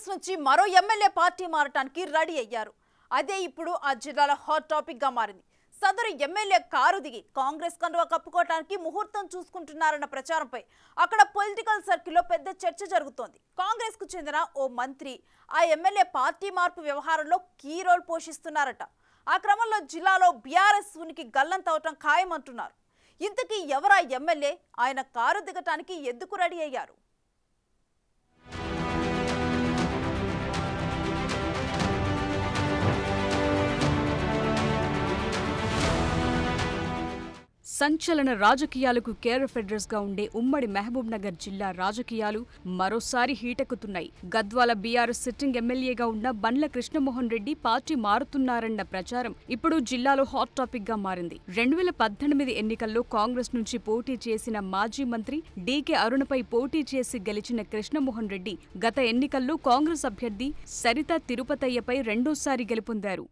BRS నుంచి మరో MLA party మారటానికి రెడీ అయ్యారు. అదే ఇప్పుడు ఆ జిల్లాలో హాట్ టాపిక్గా మారింది. సదరు ఎమ్మెల్యే కారు దిగి కాంగ్రెస్ కండువా కప్పుకోవటానికి ముహూర్తం చూసుకుంటున్నారన్న ప్రచారంపై అక్కడ పొలిటికల్ సర్కిల్లో పెద్ద చర్చ జరుగుతోంది. కాంగ్రెస్కు చెందిన ఓ మంత్రి ఆ ఎమ్మెల్యే పార్టీ మార్పు వ్యవహారంలో కీ రోల్ పోషిస్తున్నారట. ఆ క్రమంలో జిల్లాలో బీఆర్ఎస్ ఉనికి గల్లంతవటం ఖాయమంటున్నారు. ఇంతకీ ఎవరా ఎమ్మెల్యే? ఆయన కారు దిగటానికి ఎందుకు రెడీ అయ్యారు? సంచలన రాజకీయాలకు కేరఫ్ అడ్రస్గా ఉండే ఉమ్మడి మహబూబ్ నగర్ జిల్లా రాజకీయాలు మరోసారి హీటెక్కుతున్నాయి. గద్వాల బీఆర్ఎస్ సిట్టింగ్ ఎమ్మెల్యేగా ఉన్న బండ్ల కృష్ణమోహన్ రెడ్డి పార్టీ మారుతున్నారన్న ప్రచారం ఇప్పుడు జిల్లాలో హాట్ టాపిక్గా మారింది. రెండు వేల పద్దెనిమిది ఎన్నికల్లో కాంగ్రెస్ నుంచి పోటీ చేసిన మాజీ మంత్రి డీకే అరుణపై పోటీ చేసి గెలిచిన కృష్ణమోహన్ రెడ్డి గత ఎన్నికల్లో కాంగ్రెస్ అభ్యర్థి సరిత తిరుపతయ్యపై రెండోసారి గెలుపొందారు.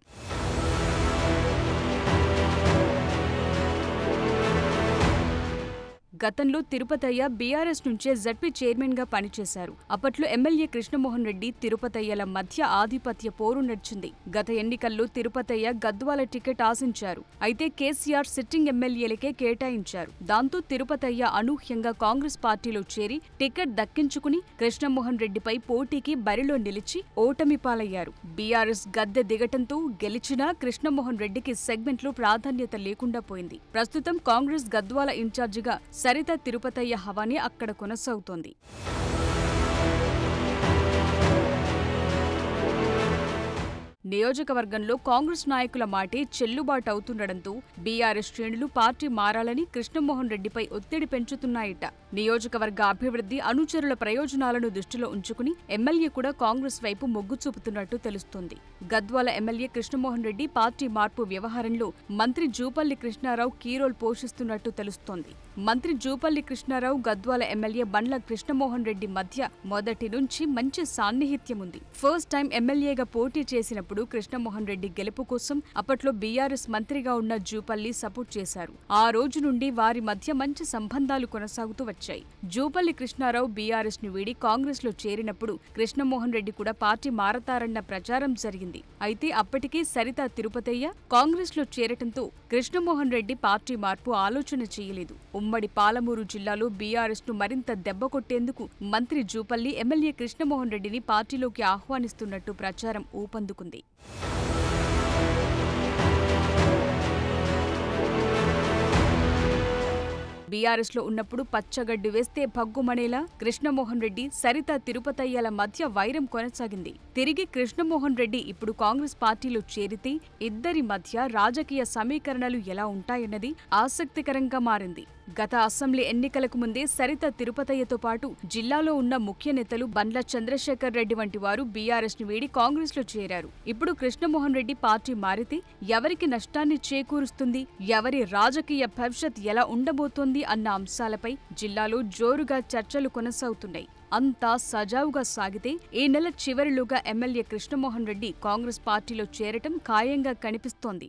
గతంలో తిరుపతయ్య బీఆర్ఎస్ నుంచే జడ్పీ చైర్మన్గా పనిచేశారు. అప్పట్లో ఎమ్మెల్యే కృష్ణమోహన్ రెడ్డి తిరుపతయ్యల మధ్య ఆధిపత్య పోరు నడిచింది. గత ఎన్నికల్లో తిరుపతయ్య గద్వాల టికెట్ ఆశించారు. అయితే కేసీఆర్ సిట్టింగ్ ఎమ్మెల్యేలకే కేటాయించారు. దాంతో తిరుపతయ్య అనూహ్యంగా కాంగ్రెస్ పార్టీలో చేరి టికెట్ దక్కించుకుని కృష్ణమోహన్ రెడ్డిపై పోటీకి బరిలో నిలిచి ఓటమి పాలయ్యారు. బీఆర్ఎస్ గద్దె దిగటంతో గెలిచినా కృష్ణమోహన్ రెడ్డికి సెగ్మెంట్లో ప్రాధాన్యత లేకుండా పోయింది. ప్రస్తుతం కాంగ్రెస్ గద్వాల ఇన్ఛార్జిగా సరిత తిరుపతయ్య హవాని అక్కడ కొనసాగుతోంది. నియోజకవర్గంలో కాంగ్రెస్ నాయకుల మాటే చెల్లుబాటు అవుతుండడంతో బీఆర్ఎస్ శ్రేణులు పార్టీ మారాలని కృష్ణమోహన్ రెడ్డిపై ఒత్తిడి పెంచుతున్నాయట. నియోజకవర్గ అభివృద్ధి అనుచరుల ప్రయోజనాలను దృష్టిలో ఉంచుకుని ఎమ్మెల్యే కూడా కాంగ్రెస్ వైపు మొగ్గు చూపుతున్నట్టు తెలుస్తోంది. గద్వాల ఎమ్మెల్యే కృష్ణమోహన్ రెడ్డి పార్టీ మార్పు వ్యవహారంలో మంత్రి జూపల్లి కృష్ణారావు కీరోల్ పోషిస్తున్నట్టు తెలుస్తోంది. మంత్రి జూపల్లి కృష్ణారావు గద్వాల ఎమ్మెల్యే బండ్ల కృష్ణమోహన్ రెడ్డి మధ్య మొదటి నుంచి మంచి సాన్నిహిత్యం ఉంది. ఫస్ట్ టైం ఎమ్మెల్యేగా పోటీ చేసినప్పుడు కృష్ణమోహన్ రెడ్డి గెలుపు కోసం అప్పట్లో బీఆర్ఎస్ మంత్రిగా ఉన్న జూపల్లి సపోర్ట్ చేశారు. ఆ రోజు నుండి వారి మధ్య మంచి సంబంధాలు కొనసాగుతూ వచ్చాయి. జూపల్లి కృష్ణారావు బీఆర్ఎస్ను వీడి కాంగ్రెస్లో చేరినప్పుడు కృష్ణమోహన్ రెడ్డి కూడా పార్టీ మారతారన్న ప్రచారం జరిగింది. అయితే అప్పటికే సరిత తిరుపతయ్య కాంగ్రెస్లో చేరటంతో కృష్ణమోహన్ రెడ్డి పార్టీ మార్పు ఆలోచన చేయలేదు. ఉమ్మడి పాలమూరు జిల్లాలో బీఆర్ఎస్ను మరింత దెబ్బ కొట్టేందుకు మంత్రి జూపల్లి ఎమ్మెల్యే కృష్ణమోహన్ రెడ్డిని పార్టీలోకి ఆహ్వానిస్తున్నట్టు ప్రచారం ఊపందుకుంది. బీఆర్ఎస్ బీఆర్ఎస్లో ఉన్నప్పుడు పచ్చగడ్డి వేస్తే భగ్గుమనేలా కృష్ణమోహన్ రెడ్డి సరిత తిరుపతయ్యల మధ్య వైరం కొనసాగింది. తిరిగి కృష్ణమోహన్ రెడ్డి ఇప్పుడు కాంగ్రెస్ పార్టీలో చేరితే ఇద్దరి మధ్య రాజకీయ సమీకరణలు ఎలా ఉంటాయన్నది ఆసక్తికరంగా మారింది. గత అసెంబ్లీ ఎన్నికలకు ముందే సరిత తిరుపతయ్యతో పాటు జిల్లాలో ఉన్న ముఖ్య నేతలు బండ్ల చంద్రశేఖర్ రెడ్డి వంటి వారు బీఆర్ఎస్ను వీడి కాంగ్రెస్లో చేరారు. ఇప్పుడు కృష్ణమోహన్ రెడ్డి పార్టీ మారితే ఎవరికి నష్టాన్ని చేకూరుస్తుంది? ఎవరి రాజకీయ భవిష్యత్ ఎలా ఉండబోతోంది అన్న అంశాలపై జిల్లాలో జోరుగా చర్చలు కొనసాగుతున్నాయి. అంతా సజావుగా సాగితే ఈ నెల చివరిలోగా ఎమ్మెల్యే కృష్ణమోహన్ రెడ్డి కాంగ్రెస్ పార్టీలో చేరటం ఖాయంగా కనిపిస్తోంది.